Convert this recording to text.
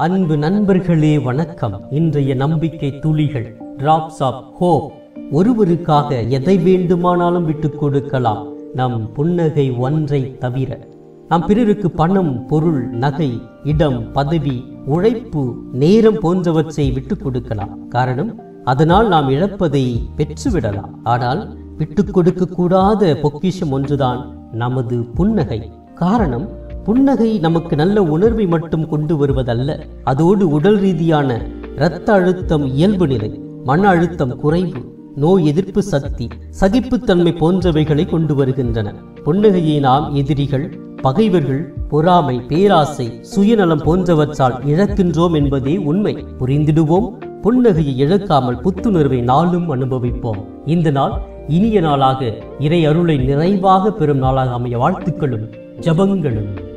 அன்பு நண்பர்களே வணக்கம். இன்றைய நம்பிக்கை துளிகள் டிராப்ஸ் ஆஃப் ஹோப் ஒருவருக்காக எதை வேண்டுமானாலும் விட்டு கொடுக்கலாம். நம் புன்னகை ஒன்றை தவிர. நாம் பிறருக்கு பணம் பொருள் நகை இடம் பதவி உழைப்பு நேரம் போன்றவற்றை விட்டுக் கொடுக்கலாம். காரணம் அதனால் நாம் இழப்பதை பெற்றுவிடலாம். ஆனால் விட்டுக் கொடுக்க கூடாத பொக்கிஷம் ஒன்றுதான் நமது புன்னகை. காரணம் புன்னகை நமக்கு நல்ல உணர்வை மட்டும் கொண்டு வருவதல்ல அதோடு உடல் ரீதியான இரத்த அழுத்தம் இயல்பு நிலை மன அழுத்தம் குறைவு நோய் எதிர்ப்பு சக்தி சகிப்புத்தன்மை போன்றவைகளை கொண்டு வருகின்றன. புன்னகையை நாம் எதிரிகள் பகைவர்கள் பொறாமை பேராசை சுயநலம் போன்றவற்றால் இழக்கின்றோம் என்பதே உண்மை. புரிந்திடுவோம்? புன்னகையை இழக்காமல் புத்துணர்வை நாளும் அனுபவிப்போம். இந்த நாள் இனிய நாளாக இறை அருளை நிறைவாக பெறும் நாளாக அமைய வாழ்த்துக்களும் ஜபங்களும்.